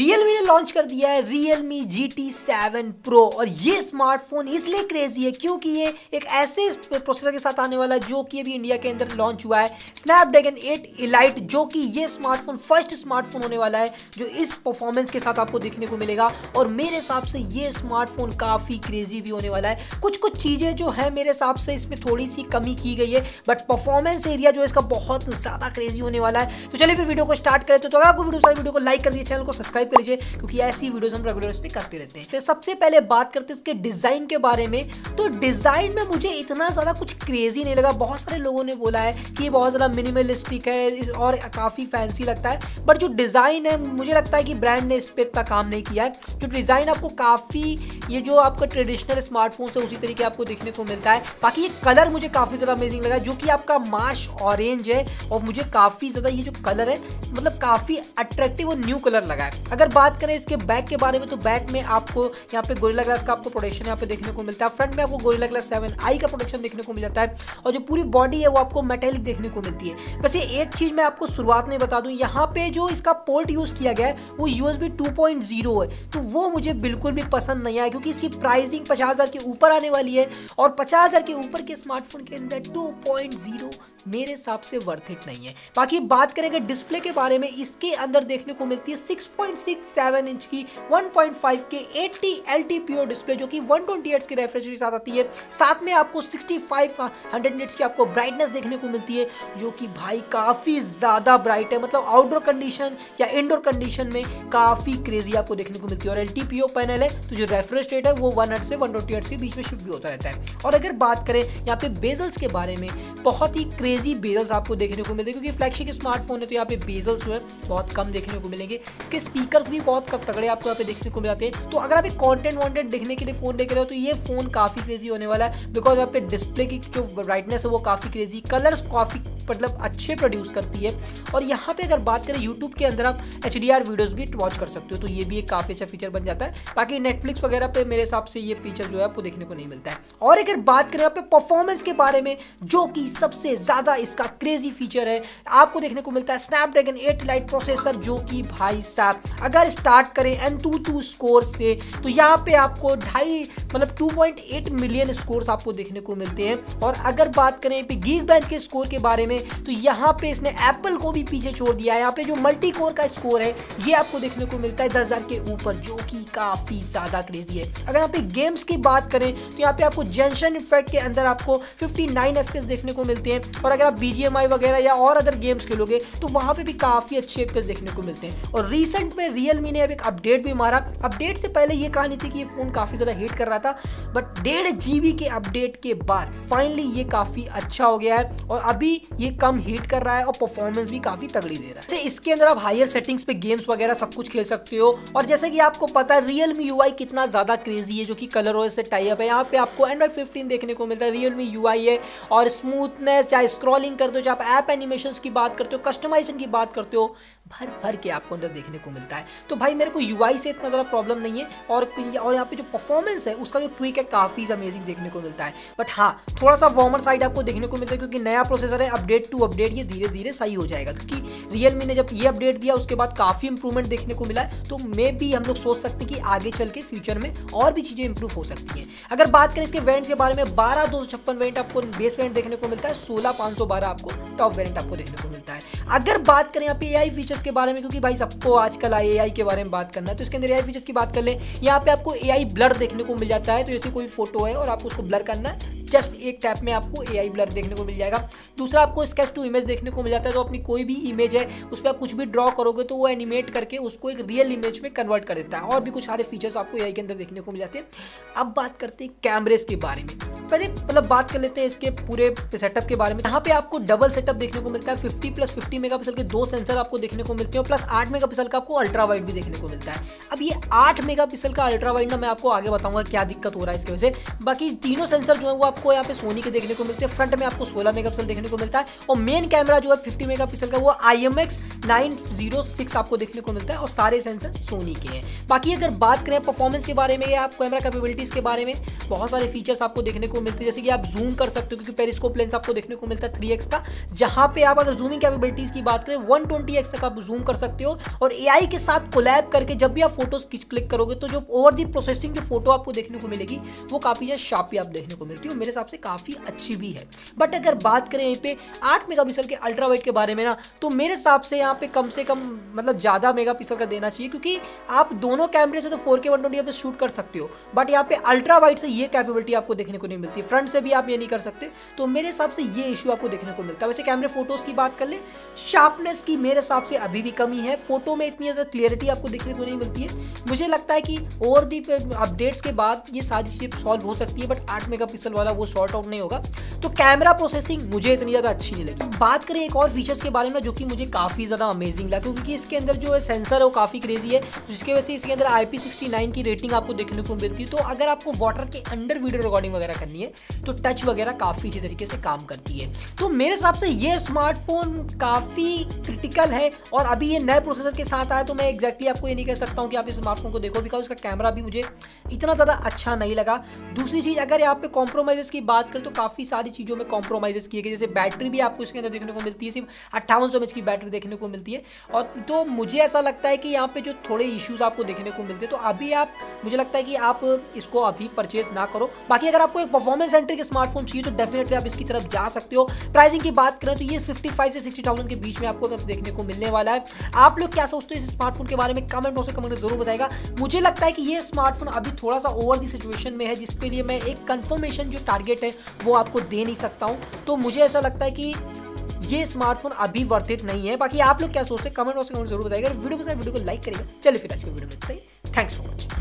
Realme ने launch कर दिया है Realme GT7 Pro और ये स्मार्टफ़ोन इसलिए क्रेजी है क्योंकि ये एक ऐसे प्रोसेसर के साथ आने वाला है जो कि अभी इंडिया के अंदर लॉन्च हुआ है स्नैपड्रैगन 8 इलाइट जो कि ये स्मार्टफ़ोन फ़र्स्ट स्मार्टफ़ोन होने वाला है, जो इस परफॉर्मेंस के साथ आपको देखने को मिलेगा। और मेरे हिसाब से ये स्मार्टफ़ोन काफ़ी क्रेजी भी होने वाला है। कुछ कुछ चीज़ें जो है मेरे हिसाब से इसमें थोड़ी सी कमी की गई है बट परफॉर्मेंस एरिया जो इसका बहुत ज़्यादा क्रेजी होने वाला है। तो चलिए फिर वीडियो को स्टार्ट करें। तो अगर आपको वीडियो सारी वीडियो को लाइक कर दिए चैनल को सब्सक्राइब कर लीजिए क्योंकि ऐसी वीडियोस हम रेगुलर पर करते रहते हैं। तो सबसे पहले बात करते हैं इसके डिज़ाइन के बारे में। तो डिज़ाइन में मुझे इतना ज़्यादा कुछ क्रेजी नहीं लगा। बहुत सारे लोगों ने बोला है कि ये बहुत ज़्यादा मिनिमलिस्टिक है और काफ़ी फैंसी लगता है। बट जो डिज़ाइन है, मुझे लगता है कि ब्रांड ने इस पर इतना काम नहीं किया है। जो डिज़ाइन आपको काफ़ी, ये जो आपका ट्रेडिशनल स्मार्टफ़ोन है, उसी तरीके आपको देखने को मिलता है। बाकी ये कलर मुझे काफ़ी ज़्यादा अमेजिंग लगा, जो कि आपका माश ऑरेंज है, और मुझे काफ़ी ज़्यादा ये जो कलर है मतलब काफ़ी अट्रैक्टिव और न्यू कलर लगा है। अगर बात करें इसके बैक के बारे में तो बैक में आपको यहाँ पे गोरिल्ला ग्लास का आपको प्रोडक्शन यहाँ पे देखने को मिलता है। फ्रंट में आपको गोरिल्ला ग्लास सेवन आई का प्रोडक्शन देखने को मिल जाता है और जो पूरी बॉडी है वो आपको मेटेलिक देखने को मिलती है। बस ये एक चीज़ मैं आपको शुरुआत में बता दूँ, यहाँ पे जो इसका पोर्ट यूज़ किया गया है, वो यूएसबी 2.0 है। तो वो मुझे बिल्कुल भी पसंद नहीं आया क्योंकि इसकी प्राइसिंग पचास के ऊपर आने वाली है और पचास के ऊपर के स्मार्टफ़ोन के अंदर 2.0 मेरे हिसाब से वर्थ इट नहीं है। बाकी बात करें अगर डिस्प्ले के बारे में, इसके अंदर देखने को मिलती है 6.67 इंच की 1.5 के 80 एल डिस्प्ले जो कि 120 ट्वेंटी के रेफ्रेश के साथ आती है। साथ में आपको 6500 निट्स की आपको ब्राइटनेस देखने को मिलती है, जो कि भाई काफ़ी ज़्यादा ब्राइट है। मतलब आउटडोर कंडीशन या इंडोर कंडीशन में काफ़ी क्रेजी आपको देखने को मिलती है। और LTPO पैनल है तो जो रेफ्रेश रेट है वो वन से वन के बीच में शिफ्ट भी होता रहता है। और अगर बात करें यहाँ पे बेजल्स के बारे में, बहुत ही क्रेजी बेजल्स आपको देखने को मिलते हैं क्योंकि फ्लैगशिप स्मार्टफ़ोन है तो यहाँ पे बेजल्स जो है बहुत कम देखने को मिलेंगे। इसके स्पीकर भी बहुत तगड़े आपको यहाँ पे देखने को मिलते हैं। तो अगर आप एक कॉन्टेंट वॉन्टेंट देखने के लिए फ़ोन देख रहे हो तो ये फ़ोन काफ़ी क्रेजी होने वाला है बिकॉज़ यहाँ पे डिस्प्ले की जो ब्राइटनेस है, वो काफ़ी क्रेजी कलर्स काफ़ी मतलब अच्छे प्रोड्यूस करती है। और यहाँ पे अगर बात करें यूट्यूब के अंदर आप एच वीडियोज़ भी वॉच कर सकते हो तो ये भी एक काफ़ी अच्छा फीचर बन जाता है। बाकी नेटफ्लिक्स वगैरह पे मेरे हिसाब से ये फीचर जो है आपको देखने को नहीं मिलता है। और अगर बात करें यहाँ पे परफॉर्मेंस के बारे में, जो कि सबसे ज़्यादा इसका क्रेजी फीचर है, आपको देखने को मिलता है स्नैपड्रैगन एट लाइट प्रोसेसर जो कि भाई साहब, अगर स्टार्ट करें एन टू टू स्कोर से तो यहाँ पे आपको ढाई मतलब 2.8 मिलियन स्कोर्स आपको देखने को मिलते हैं। और अगर बात करें गीक बेंच के स्कोर के बारे में तो यहाँ पे इसने एप्पल को भी पीछे छोड़ दिया यहाँ पे जो मल्टी कोर का स्कोर है, ये आपको देखने को मिलता है दस के ऊपर, जो कि काफ़ी ज़्यादा क्रेजी है। अगर यहाँ पे गेम्स की बात करें तो यहाँ पे आपको जेंशन इफ़ेक्ट के अंदर आपको 59 नाइन देखने को मिलते हैं। और अगर आप बीजीएमआई वगैरह या और अदर गेम्स खेलोगे तो वहाँ पे भी काफ़ी अच्छे एफ़ देखने को मिलते हैं। और रिसेंट में रियलमी ने अब एक अपडेट भी मारा। अपडेट से पहले ये कहानी थी कि ये फ़ोन काफ़ी ज़्यादा हिट कर रहा था बट डेढ़ जीबी के अपडेट के बाद फाइनली ये काफ़ी अच्छा हो गया है। और अभी ये कम हीट कर रहा है और परफॉर्मेंस भी काफ़ी तगड़ी दे रहा है। इसके अंदर आप हायर सेटिंग्स पे गेम्स वगैरह सब कुछ खेल सकते हो। और जैसे कि आपको पता है रियलमी यू कितना ज़्यादा क्रेजी है, जो कि कलर और से टाइप है। यहाँ पे आपको एंड्रॉइड फिफ्टीन देखने को मिलता है। रियलमी यू है और स्मूथनेस चाहे स्क्रॉलिंग करते हो चाहे आप ऐप एनिमेशन की बात करते हो कस्टमाइजेशन की बात करते हो भर भर के आपको अंदर देखने को मिलता है। तो भाई, मेरे को यूआई से इतना ज़्यादा प्रॉब्लम नहीं है और और यहाँ पे जो परफॉर्मेंस है, उसका जो ट्विक है, काफ़ी अमेजिंग देखने को मिलता है। बट हाँ थोड़ा सा वॉर्मर साइड आपको देखने को मिलता है क्योंकि नया प्रोसेसर है अपडेट टू अपडेट ये धीरे धीरे सही हो जाएगा। क्योंकि रियलमी ने जब ये अपडेट दिया, उसके बाद काफ़ी इंप्रूवमेंट देखने को मिला है। तो मे भी हम लोग सोच सकते हैं कि आगे चल के फ्यूचर में और भी चीज़ें इंप्रूव हो सकती हैं। अगर बात करें इसके वेरियंट्स के बारे में, बारह दो वेरियंट आपको बेस वेरियंट देखने को मिलता है, सोलह पाँच आपको टॉप वेरियंट आपको देखने को मिलता है। अगर बात करें यहाँ पे एआई फीचर्स के बारे में, क्योंकि भाई सबको आजकल आई एआई के बारे में बात करना है तो इसके अंदर एआई फीचर्स की बात कर ले। यहाँ पे आपको एआई ब्लर देखने को मिल जाता है तो जैसे कोई फ़ोटो है और आपको उसको ब्लर करना है। जस्ट एक टैप में आपको ए आई ब्लर देखने को मिल जाएगा। दूसरा आपको स्केच टू इमेज देखने को मिल जाता है तो अपनी कोई भी इमेज है, उस पर आप कुछ भी ड्रॉ करोगे तो वो एनिमेट करके उसको एक रियल इमेज में कन्वर्ट कर देता है और भी कुछ सारे फीचर्स आपको एआई के अंदर देखने को मिल जाते हैं। अब बात करते हैं कैमरेज के बारे में। पहले मतलब बात कर लेते हैं इसके पूरे सेटअप के बारे में। यहाँ पे आपको डबल सेटअप देखने को मिलता है 50 प्लस 50 मेगापिक्सल के दो सेंसर आपको देखने को मिलते हैं प्लस 8 मेगापिक्सल का आपको अल्ट्रा वाइड भी देखने को मिलता है। अब ये आठ मेगा का अल्ट्रा वाइड ना मैं आपको आगे बताऊँगा क्या दिक्कत हो रहा है इसकी वजह से। बाकी तीनों सेंसर जो है वो आपको यहाँ पे सोनी के देखने को मिलते हैं। फ्रंट में आपको सोलह मेगा देखने को मिलता है। और मेन कैमरा जो है फिफ्टी मेगा का, वो आई एम एक्स आपको देखने को मिलता है। और सारे सेंसर सोनी के हैं। बाकी अगर बात करें परफॉर्मेंस के बारे में या आप कैमरा कैपेबिलिटीज के बारे में, बहुत सारे फीचर्स आपको देखने को मिलते हैं। जैसे कि आप जूम कर सकते हो, क्योंकि पेरिस्कोप लेंस आपको देखने को मिलता है थ्री का। जहाँ पे आप अगर जूमिंग कैपेबिलिटीज की बात करें वन तक आप जूम कर सकते हो। और AI के साथ कोलैब करके जब भी आप फ़ोटोज़ क्लिक करोगे तो जो ओवर दी प्रोसेसिंग जो फ़ोटो आपको देखने को मिलेगी, वो काफ़ी ज़्यादा शार्प आप देखने को मिलती है। मेरे हिसाब से काफ़ी अच्छी भी है। बट अगर बात करें यहीं पे आठ मेगा के अल्ट्रा वाइट के बारे में ना तो मेरे हिसाब से यहाँ पे कम से कम मतलब ज़्यादा मेगा का देना चाहिए, क्योंकि आप दोनों कैमरे से तो फोर के वन ट्वेंटी शूट कर सकते हो। बट यहाँ पे अल्ट्रा वाइट से ये कैपेबिलिटी आपको देखने को नहीं मिलती। फ्रंट से भी आप ये नहीं कर सकते। तो मेरे हिसाब से ये इशू आपको देखने को मिलता है। वैसे कैमरे फ़ोटोज़ की बात कर ले शार्पनेस की मेरे हिसाब से अभी भी कमी है। फ़ोटो में इतनी ज़्यादा क्लियरिटी आपको देखने को नहीं मिलती है। मुझे लगता है कि और दी अपडेट्स के बाद ये सारी चीज़ें सॉल्व हो सकती है बट आठ मेगा वाला वो शॉर्ट आउट नहीं होगा। तो कैमरा प्रोसेसिंग मुझे इतनी ज़्यादा अच्छी नहीं लगी। बात करें एक और फीचर्स के बारे में जो कि मुझे काफ़ी ज़्यादा अमेजिंग लगा, क्योंकि इसके अंदर जो है सेंसर है वो काफ़ी क्रेजी है, जिसकी वजह से इसके अंदर आई की रेटिंग आपको देखने को मिलती है। तो अगर आपको वाटर के अंडर वीडियो रिकॉर्डिंग वगैरह करनी है तो टच वगैरह काफ़ी अच्छी तरीके से काम करती है। तो मेरे हिसाब से ये स्मार्टफ़ोन काफ़ी क्रिटिकल है, और अभी ये नए प्रोसेसर के साथ आया तो मैं एक्जैक्टली आपको ये नहीं कह सकता हूँ कि आप इस स्मार्टफ़ोन को देखो बिकॉज़ इसका कैमरा भी मुझे इतना ज़्यादा अच्छा नहीं लगा। दूसरी चीज़, अगर यहाँ पे की बात करें तो काफ़ी सारी चीज़ों में कॉम्प्रोमाइज़ किए गए। जैसे बैटरी भी आपको इसके अंदर देखने को मिलती है सिर्फ़ अट्ठावन सौ की बैटरी देखने को मिलती है। और तो मुझे ऐसा लगता है कि यहाँ पे जो थोड़े इश्यूज़ आपको देखने को मिलते हैं तो अभी आप मुझे लगता है कि आप इसको अभी परचेज ना करो। बाकी अगर आपको एक परफॉर्मेंस सेंटर स्मार्टफ़ोन चाहिए तो डेफिनेटली आप इसकी तरफ़ जा सकते हो। प्राइसिंग की बात करें तो ये 55 से 60,000 के बीच में आपको देखने को मिलने वाला है। आप लोग क्या सोचते हो इस स्मार्टफ़ोन के बारे में? कमेंट बॉक्स में कमेंट ज़रूर बताएगा। मुझे लगता है कि ये स्मार्टफ़ोन अभी थोड़ा सा ओवर दी सिचुएशन में है जिसके लिए मैं एक कंफर्मेशन जो टारगेट है, वो आपको दे नहीं सकता हूँ। तो मुझे ऐसा लगता है कि ये स्मार्टफ़ोन अभी वर्थ इट नहीं है। बाकी आप लोग क्या सोचते हैं? कमेंट बॉक्स में ज़रूर बताएगा वीडियो पसंद वीडियो को लाइक करेगा चलिए फिर आज के वीडियो में थैंक्स फॉर वॉचिंग